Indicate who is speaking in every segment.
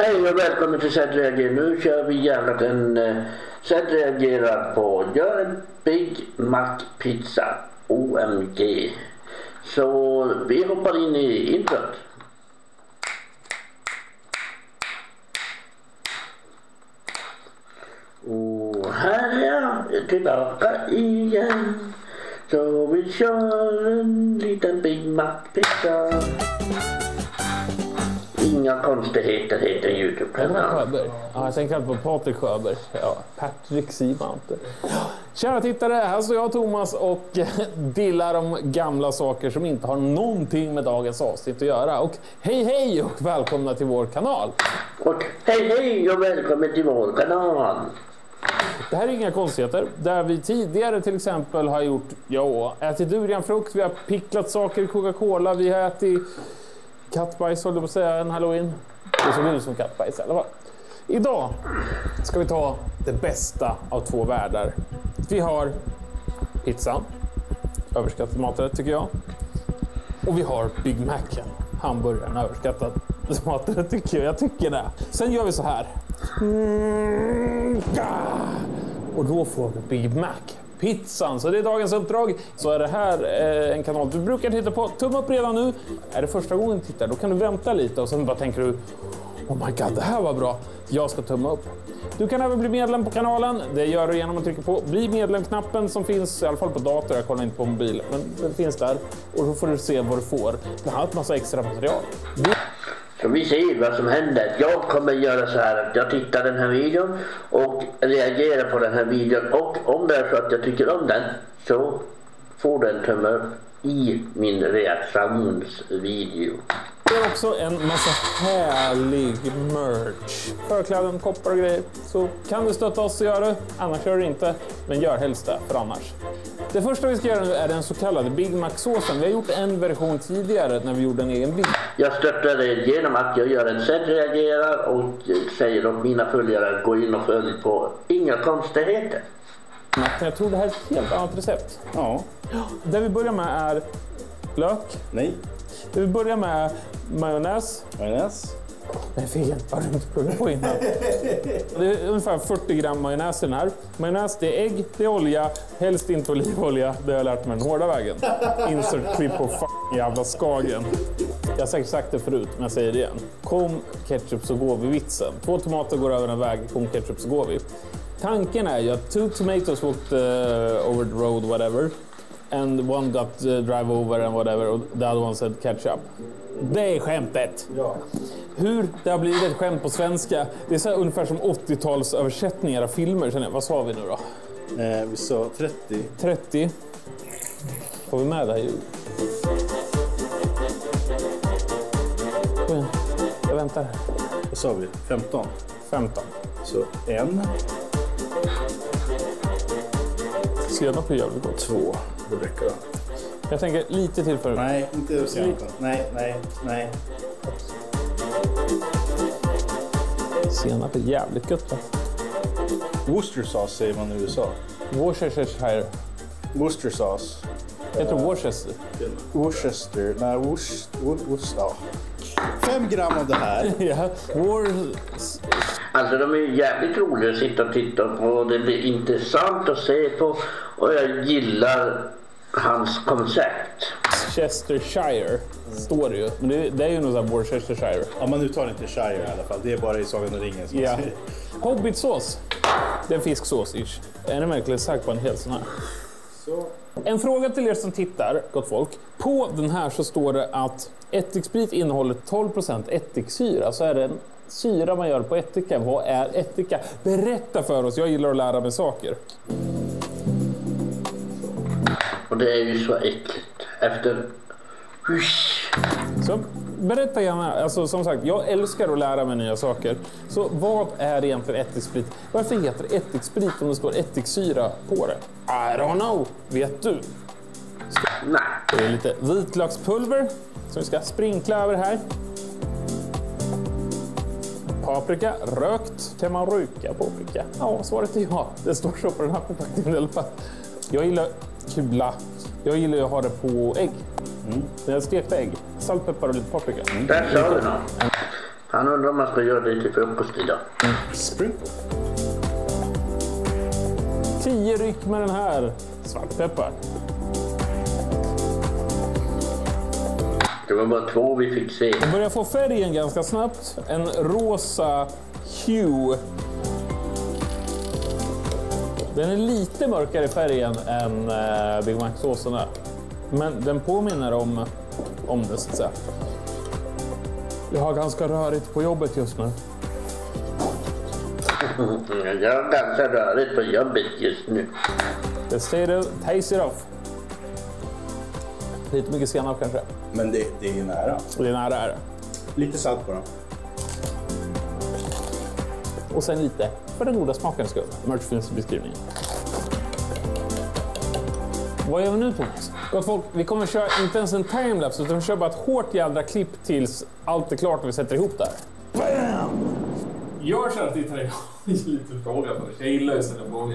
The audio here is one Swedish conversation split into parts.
Speaker 1: Hej och välkommen till Zed reagerar. Nu kör vi gärna en uh, eh, Zed reagerar på Gör en Big Mac pizza. OMG. Så vi hoppar in i introt. Och här är jag tillbaka igen. Så vi kör en liten Big Mac pizza. Inga konstigheter heter Youtube-kanal.
Speaker 2: Sjöberg. Ja, jag tänkte på Patrik Sjöberg. Ja, Patrick Simante. Kära tittare, här står jag Thomas och dillar om gamla saker som inte har någonting med dagens avsnitt att göra. Och hej hej och välkomna till vår kanal!
Speaker 1: Och hej hej och välkommen till vår kanal.
Speaker 2: Det här är inga konstigheter. Där vi tidigare till exempel har gjort, ja, ätit durianfrukt, vi har picklat saker i Coca-Cola, vi har ätit kattbajs håller jag på att säga, en halloween. Det såg ut som kattbajs i alla fall. Idag ska vi ta det bästa av två världar. Vi har pizzan, överskattad maträtt tycker jag. Och vi har Big Macen, hamburgaren, överskattad maträtt tycker jag. Jag tycker det. Sen gör vi så här. Mm, Och då får vi Big Mac. Pizzan, så det är dagens uppdrag. Så är det här eh, en kanal du brukar titta på. Tumma upp redan nu. Är det första gången du tittar, då kan du vänta lite och sen bara tänker du Oh my god, det här var bra. Jag ska tumma upp. Du kan även bli medlem på kanalen. Det gör du genom att trycka på bli medlem-knappen som finns i alla fall på dator. Jag kollar inte på mobil, men den finns där. Och då får du se vad du får. Bland annat massa extra material.
Speaker 1: Så vi ser vad som händer. Jag kommer göra så här att jag tittar den här videon och reagerar på den här videon. Och om det är så att jag tycker om den så får du en tumme upp i min reaktionsvideo.
Speaker 2: Det är också en massa härlig merch. Förkläden, koppar och grejer. Så kan du stötta oss så gör det. Annars gör du inte. Men gör helst det, för annars. Det första vi ska göra nu är den så kallade Big Mac-såsen. Vi har gjort en version tidigare när vi gjorde en egen bild.
Speaker 1: Jag stöttar dig genom att jag gör en Zed reagerar och säger åt mina följare gå in och följ på Inga konstigheter.
Speaker 2: Men jag tror det här är ett helt annat recept.
Speaker 3: Ja.
Speaker 2: Det vi börjar med är lök.
Speaker 3: Nej.
Speaker 2: Det vi börjar med är majonnäs.
Speaker 3: Majonnäs.
Speaker 2: Nej, fel. Har du inte pluggat på innan? Det är ungefär 40 gram majonnäs i den här. Majonnäs, det är ägg, det är olja, helst inte olivolja. Det har jag lärt mig den hårda vägen. Insert klipp på f***ing jävla Skagen. Jag har säkert sagt det förut, men jag säger det igen. Kom ketchup så går vi vitsen. Två tomater går över en väg, kom ketchup så går vi. Tanken är ju att two tomatoes walked uh, over the road, whatever. And one got uh, drive over and whatever. Och the other one said ketchup. Det är skämtet.
Speaker 3: Ja.
Speaker 2: Hur det har blivit ett skämt på svenska, det är så ungefär som 80-tals översättningar av filmer. känner jag. Vad sa vi nu då?
Speaker 3: Eh, vi sa 30.
Speaker 2: 30. Får vi med det här ljudet? Jag väntar.
Speaker 3: Vad sa vi? 15.
Speaker 2: 15.
Speaker 3: Så en,
Speaker 2: Senap är jävligt gott.
Speaker 3: två. Det räcker då.
Speaker 2: Jag tänker lite till för
Speaker 3: Nej, inte senapen. Nej, nej, nej.
Speaker 2: Senap är jävligt gött.
Speaker 3: Worcester sauce säger man i USA.
Speaker 2: Worcestershire.
Speaker 3: Worcester sauce.
Speaker 2: Jag tror Worcester.
Speaker 3: Worcester. Nej, Worcester. Worcester. Fem gram av det här.
Speaker 2: Ja, Wor...
Speaker 1: Alltså de är jävligt roliga att sitta och titta på. Det blir intressant att se på och jag gillar hans koncept.
Speaker 2: Chestershire står det ju. Men det, det är ju nog så här Worcestershire.
Speaker 3: Ja, man uttalar inte Shire i alla fall. Det är bara i Sagan om ringen som säger.
Speaker 2: Hobbitsås. Det är en fisksås ish. Är ni verkligen säker på en hel sån här?
Speaker 3: Så.
Speaker 2: En fråga till er som tittar, gott folk. På den här så står det att ättiksprit innehåller 12% ättiksyra. Så är det en syra man gör på ättika. Vad är ättika? Berätta för oss, jag gillar att lära mig saker.
Speaker 1: Och det är ju så äckligt. Efter... Usch.
Speaker 2: Så berätta gärna, alltså som sagt, jag älskar att lära mig nya saker. Så vad är egentligen ättiksprit? Varför heter det ättiksprit om det står ättiksyra på det? I don't know, vet du?
Speaker 1: Nej.
Speaker 2: Det är lite vitlökspulver som vi ska sprinkla över här. Paprika, rökt. Kan man röka paprika? Ja, svaret är ja. Det står så på den här förpackningen i alla fall. Jag gillar kula. Jag gillar ju att ha det på ägg. Mm. Jag stekta ägg. Salt, peppar och lite paprika.
Speaker 1: Där sa du något. Han undrar om man ska göra det till frukost idag.
Speaker 3: Sprinkle.
Speaker 2: Tio ryck med den här. Svartpeppar.
Speaker 1: Det var bara två vi fick se.
Speaker 2: Jag börjar få färgen ganska snabbt. En rosa hue. Den är lite mörkare i färgen än eh, Big Mac-såserna. Men den påminner om, om det så att säga. Jag har ganska rörigt på jobbet just nu.
Speaker 1: Mm, Jag har ganska rörigt på jobbet just nu.
Speaker 2: Det stay taste it off. Lite mycket senap kanske.
Speaker 3: Men det, det är ju nära.
Speaker 2: Det är nära är det.
Speaker 3: Lite salt bara.
Speaker 2: Och sen lite för den goda smakens skull. Merch finns i beskrivningen. Vad gör vi nu Thomas? Gott folk, vi kommer köra inte ens en timelapse utan vi kör bara ett hårt jävla klipp tills allt är klart och vi sätter ihop det här. Bam! Jag kör till dig en liten fråga först. Jag gillar ju att ställa frågor.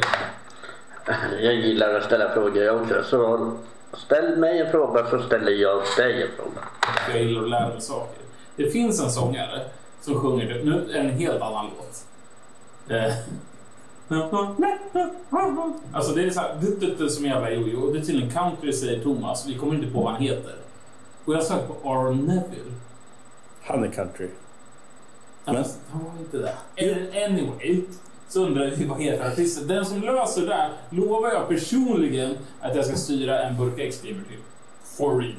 Speaker 1: Jag gillar att ställa frågor jag också. Så ställ mig en fråga så ställer jag dig en fråga.
Speaker 2: Jag gillar att lära mig saker. Det finns en sångare som sjunger, nu en helt annan låt. Eh. Alltså det är så här, dutt, dutt, dutt, som jävla jojo. Det är tydligen country säger Thomas. Vi kommer inte på vad han heter. Och jag sökte på Aaron Neville.
Speaker 3: Han är country.
Speaker 2: Men
Speaker 3: Men-
Speaker 2: han var inte det. Anyway. Så undrar vi vad heter artisten. Den som löser det här lovar jag personligen att jag ska styra en burk X-Gamer till. For real.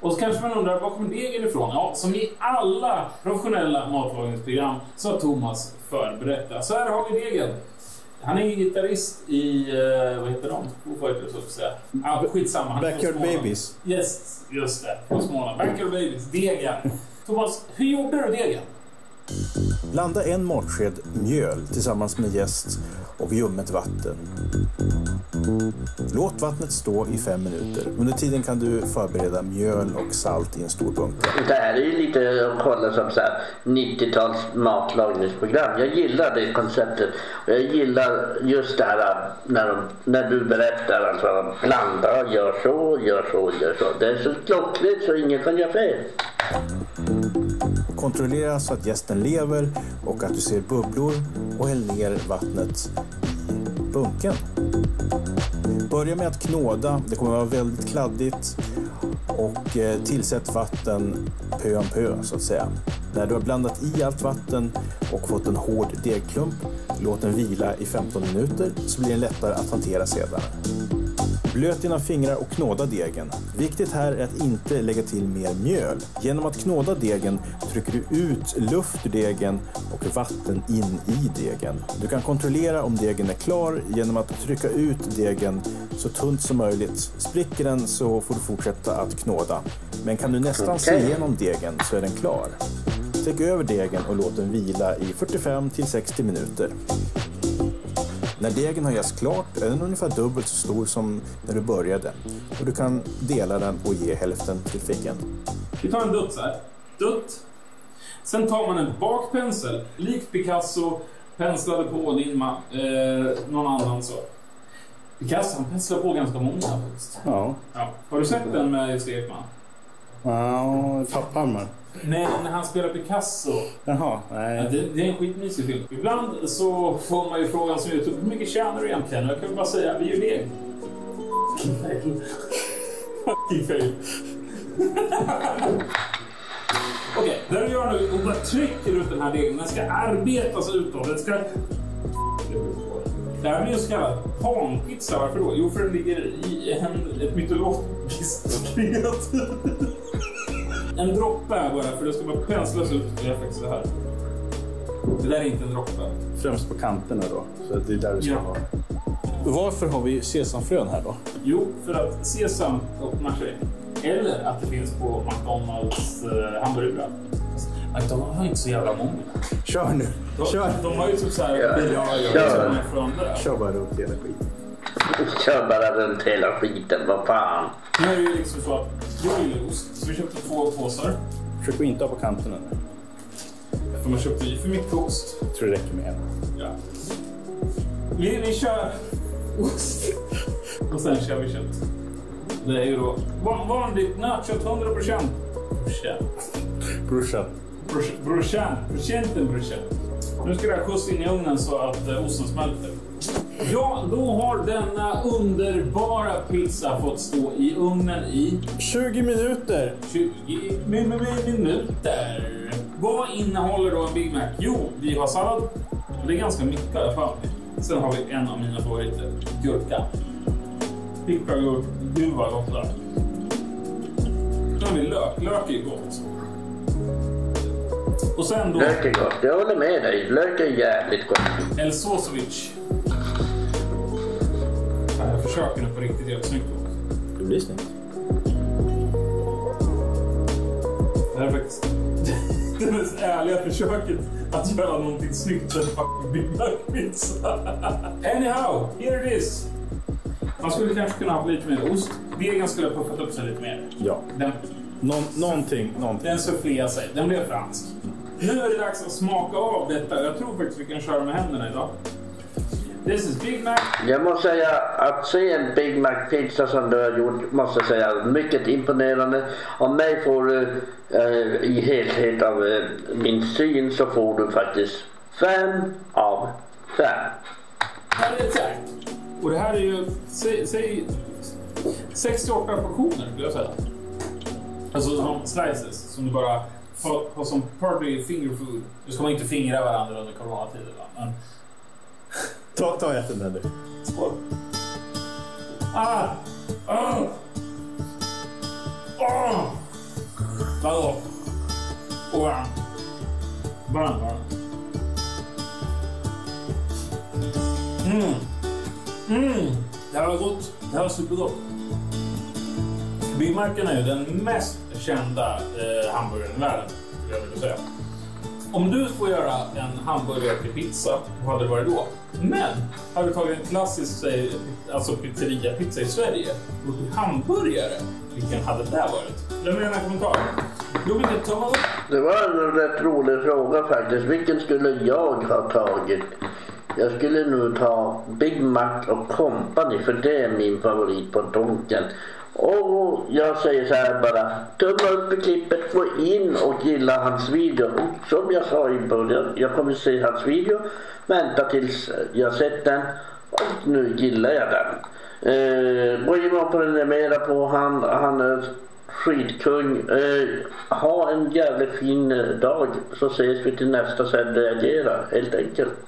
Speaker 2: Och så kanske man undrar, var kommer degen ifrån? Ja, som i alla professionella matlagningsprogram så har Thomas förberett det. Så här har vi degen. Han är gitarrist i, eh, vad heter de? Foo Fighters, så att säga. Ah, skitsamma. Han
Speaker 3: Backyard. Babies.
Speaker 2: Yes, just det. Från Småland. Backyard Babies. Degen. Thomas, hur gjorde du degen?
Speaker 3: Blanda en matsked mjöl tillsammans med jäst och ljummet vatten. Låt vattnet stå i fem minuter. Under tiden kan du förbereda mjöl och salt i en stor bunke.
Speaker 1: Det här är ju lite att kolla som 90-tals matlagningsprogram. Jag gillar det konceptet. Och jag gillar just det här när, de, när du berättar alltså blanda, gör så, gör så, gör så. Det är så klockrent så ingen kan göra fel.
Speaker 3: Kontrollera så att jästen lever och att du ser bubblor och häll ner vattnet i bunken. Börja med att knåda. Det kommer att vara väldigt kladdigt. Och eh, tillsätt vatten pö om pö så att säga. När du har blandat i allt vatten och fått en hård degklump, låt den vila i 15 minuter så blir den lättare att hantera sedan. Blöt dina fingrar och knåda degen. Viktigt här är att inte lägga till mer mjöl. Genom att knåda degen trycker du ut luft ur degen och vatten in i degen. Du kan kontrollera om degen är klar genom att trycka ut degen så tunt som möjligt. Spricker den så får du fortsätta att knåda. Men kan du nästan se
Speaker 1: Okej.
Speaker 3: igenom degen så är den klar. Täck över degen och låt den vila i 45 till 60 minuter. När degen har jäst klart är den ungefär dubbelt så stor som när du började. Och du kan dela den och ge hälften till figgen.
Speaker 2: Vi tar en dutt så här. Dutt. Sen tar man en bakpensel, likt Picasso penslade på din man, eh, någon annan så. Picasso han penslar på ganska många faktiskt.
Speaker 3: Ja.
Speaker 2: Ja. Har du sett den med Just Ekman?
Speaker 3: Ja, Papphammar.
Speaker 2: Nej, när han spelar Picasso.
Speaker 3: Jaha,
Speaker 2: Ja,
Speaker 3: nej.
Speaker 2: det, det är en skitmysig film. Ibland så får man ju frågan som Youtube, hur mycket tjänar du egentligen? Och Jag kan bara säga, vi deg. Fucking fail. Fucking fail. Okej, det du gör nu, och bara trycker ut den här degen. Den ska arbetas utåt. Den ska... Det här blir en så kallad panpizza. Varför då? Jo, för den ligger i en, ett mytologiskt kreatur. En droppe här bara, för det ska bara penslas ut. Det är faktiskt det här. Det där är inte en droppe.
Speaker 3: Främst på kanterna då. Så det är där du ska
Speaker 2: Ja.
Speaker 3: ha. Varför har vi sesamfrön här då?
Speaker 2: Jo, för att sesam öppnar sig. Eller att det finns på McDonalds eh, hamburgare. McDonalds har inte så jävla många.
Speaker 3: Kör nu!
Speaker 2: De,
Speaker 3: Kör!
Speaker 2: de har ju typ såhär...
Speaker 1: Ja,
Speaker 2: ja,
Speaker 1: kör.
Speaker 2: från det.
Speaker 3: Kör bara runt hela skiten.
Speaker 1: Kör bara runt hela skiten, vad fan.
Speaker 2: Nu är det ju liksom så att jag gillar ost, så vi köpte två påsar.
Speaker 3: Försök att inte ha på kanterna nu.
Speaker 2: För man köpte i för mycket ost.
Speaker 3: Jag tror det räcker med en.
Speaker 2: Ja. Vi, vi kör ost. Och sen kör vi kött. Det är ju då van- vanligt nötkött 100%. Procent.
Speaker 3: Brorsan.
Speaker 2: Bror- Brorsan, procenten brorsan. Nu ska det här skjuts in i ugnen så att eh, osten smälter. Ja, då har denna underbara pizza fått stå i ugnen i
Speaker 3: 20 minuter.
Speaker 2: 20 min- min- min- minuter. Vad innehåller då en Big Mac? Jo, vi har sallad. Det är ganska mycket i alla fall. Sen har vi en av mina favoriter, gurka. Picka gurka. Gud vad gott det är. Sen har vi lök. Lök är gott. Och sen då
Speaker 1: Lök är gott. Jag håller med dig. Lök är jävligt gott.
Speaker 2: El Sosovic. Ja, Jag försöker nu på riktigt det snyggt.
Speaker 3: Det blir snyggt.
Speaker 2: Det här är faktiskt det mest ärliga försöket att göra någonting snyggt för en fucking Big Mac-pizza. Anyhow, here it is. Man skulle kanske kunna ha lite mer ost. Degen skulle ha puffat upp sig lite mer.
Speaker 3: Ja.
Speaker 2: Den,
Speaker 3: Någon, någonting, någonting.
Speaker 2: den sufflear sig. Den blev fransk. Nu är det dags att smaka av detta. Jag tror faktiskt vi kan köra med händerna idag. This is Big Mac.
Speaker 1: Jag måste säga att se en Big Mac-pizza som du har gjort, måste jag säga, mycket imponerande. Av mig får du, eh, i helhet av eh, min syn, så får du faktiskt fem av fem.
Speaker 2: Här är tack. Och det här är ju, säg, säg 68 portioner skulle jag säga. Alltså som slices som du bara har, har som party finger food. Nu ska man inte fingra varandra under coronatider va? Men
Speaker 3: Ta, ta ett den nu.
Speaker 2: skål. Ah! Ah! Ah! Vad gott. Och varm. Varm. Mm. Mm. Det här var gott. Det här var supergott. Big Macen är ju den mest kända eh, hamburgaren i världen, skulle jag vilja säga. Om du får göra en hamburgare till pizza, vad hade det varit då? Men, hade du tagit en klassisk alltså pizzeria-pizza i Sverige och gjort till hamburgare, vilken hade det varit? Lämna gärna en kommentar. Det
Speaker 1: Det var en rätt rolig fråga faktiskt. Vilken skulle jag ha tagit? Jag skulle nog ta Big Mac och Company för det är min favorit på Donken. Och jag säger så här bara, tumma upp i klippet, gå in och gilla hans video. Som jag sa i början, jag kommer se hans video, vänta tills jag sett den och nu gillar jag den. Eh, gå in och prenumerera på han, han är skidkung. Eh, ha en jävligt fin dag så ses vi till nästa sändning. reagera helt enkelt.